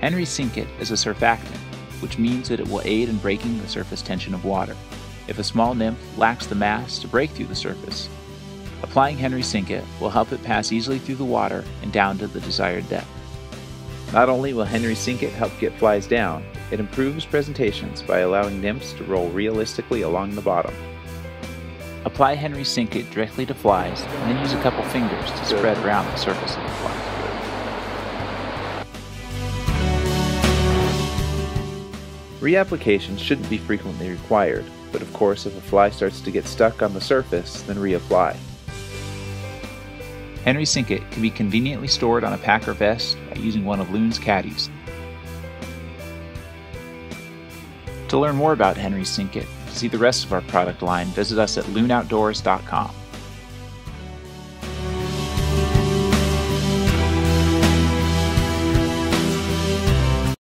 Henry Sink is a surfactant, which means that it will aid in breaking the surface tension of water if a small nymph lacks the mass to break through the surface. Applying Henry Sinket will help it pass easily through the water and down to the desired depth. Not only will Henry Sinket help get flies down, it improves presentations by allowing nymphs to roll realistically along the bottom. Apply Henry Sinket directly to flies and then use a couple fingers to spread around the surface of the fly. Reapplication shouldn't be frequently required, but of course if a fly starts to get stuck on the surface, then reapply. Henry Sinket can be conveniently stored on a pack or vest by using one of Loon's caddies. To learn more about Henry Sinket, to see the rest of our product line, visit us at loonoutdoors.com.